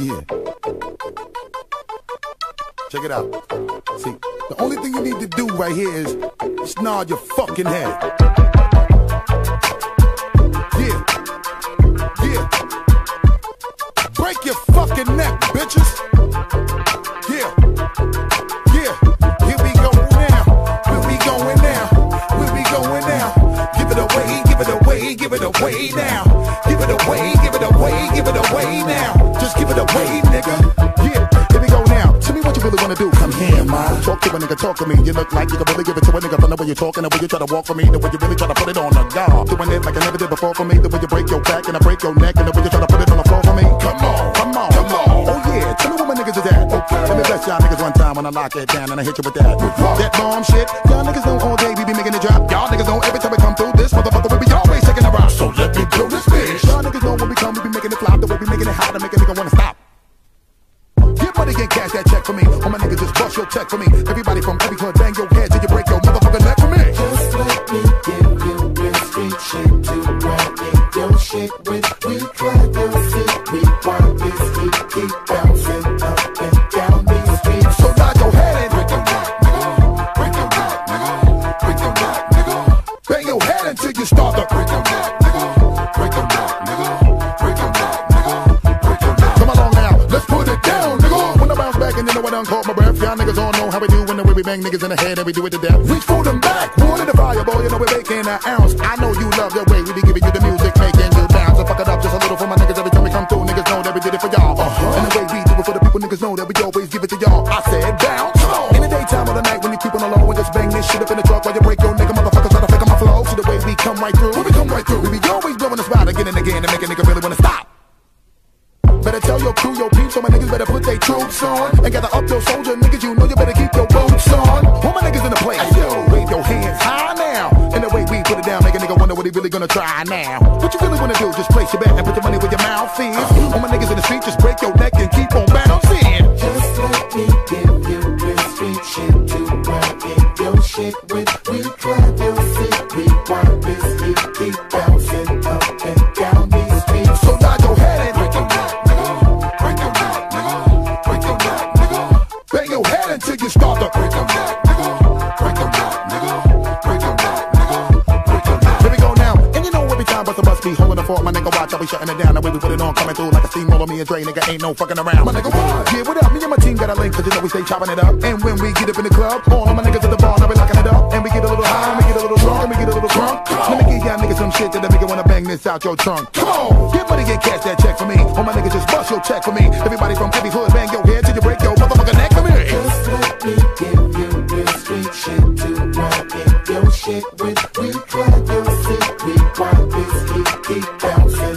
Yeah. Check it out. See, the only thing you need to do right here is nod your fucking head. Now. Give it away, give it away, give it away now. Just give it away, nigga. Yeah. Here we go now. Tell me what you really wanna do. Come here, man. Talk to a nigga, talk to me. You look like you can really give it to a nigga from the way you're talking, the way you try to walk for me, the way you really try to put it on the guard. Doing it like I never did before for me, the way you break your back and I break your neck, and the way you try to put it on the floor for me. Come on, come on, come on. Oh yeah, tell me what my niggas is at. Okay. Let me bless y'all niggas one time when I lock it down and I hit you with that. That bomb shit. Y'all niggas know all day we be making it drop. Y'all niggas know every time we come through this motherfucker we be always just bust your check for me. Everybody from every club, bang your head till you break your motherfucking neck for me. Just let me give you real street shit to ride in your shit with. We try to sit, we want this keep bouncing caught my breath, y'all niggas all know how we do when the way we bang niggas in the head and we do it to death. Reach for them back, water the fire, boy, you know we're making an ounce. I know you love the way we be giving you the music, making you bounce. So fuck it up just a little for my niggas every time we come through. Niggas know that we did it for y'all. Uh-huh. And the way we do it for the people, niggas know that we always give it to y'all. I said bounce. In the daytime or the night when you keep on the low and just bang this shit up in the truck while you break your nigga motherfuckers try to fake my flow. See the way we come right through. When we come right through, we be always blowing the spot again and again to make a nigga really wanna stop. Better tell your crew, your peeps, so my niggas better put their troops on. And gather up your soldier niggas, you know you better keep your boots on. All my niggas in the place, yo, wave your hands high now. And the way we put it down, make a nigga wonder what he really gonna try now. What you really wanna do, just place your bet and put your money where your mouth is. All my niggas in the street, just break your neck and keep on bouncing. Fort, my nigga watch, I be shutting it down. The way we put it on, coming through like a steamroller, me and Dre, nigga ain't no fucking around. My nigga, what? Yeah, what up? Me and my team got a link, cause you know we stay chopping it up. And when we get up in the club, all of my niggas at the bar, now we locking it up. And we get a little high, and we get a little drunk, and we get a little drunk. Let me give y'all niggas some shit that'll make you wanna bang this out your trunk. Come on, get money, get cash, that check for me. All my niggas just bust your check for me. Everybody from every hood, bang your head till you break your motherfucking neck Come here! Just let me give you real street shit to ride in your shit with. We try to sit, we want this heat keep bouncing